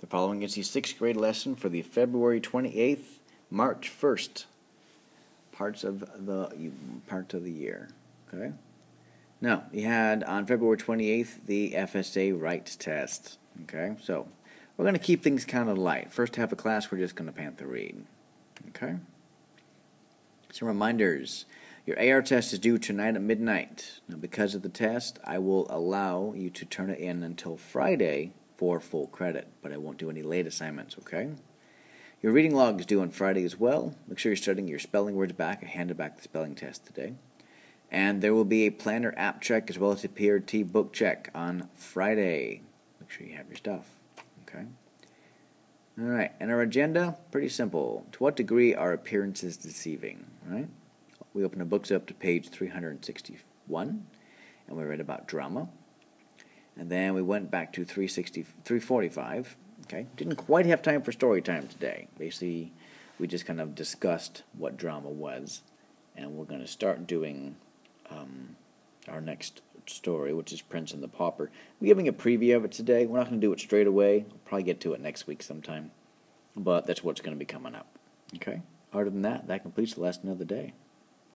The following is the sixth grade lesson for the February 28th, March 1st parts of the part of the year. Okay. Now you had on February 28th the FSA Write test. Okay, so we're going to keep things kind of light. First half of class, we're just going to panther read. Okay. Some reminders. Your AR test is due tonight at midnight. Now, because of the test, I will allow you to turn it in until Friday for full credit, but I won't do any late assignments, okay? Your reading log is due on Friday as well. Make sure you're studying your spelling words back. I handed back the spelling test today. And there will be a planner app check as well as a PRT book check on Friday. Make sure you have your stuff, okay? All right, and our agenda, pretty simple. To what degree are appearances deceiving, right? We open the books up to page 361, and we read about drama. And then we went back to 360, 345. Okay, didn't quite have time for story time today. Basically, we just kind of discussed what drama was, and we're going to start doing um, our next story, which is Prince and the Pauper. We're giving a preview of it today. We're not going to do it straight away. We'll probably get to it next week sometime, but that's what's going to be coming up. Okay. Other than that, that completes the lesson of the day.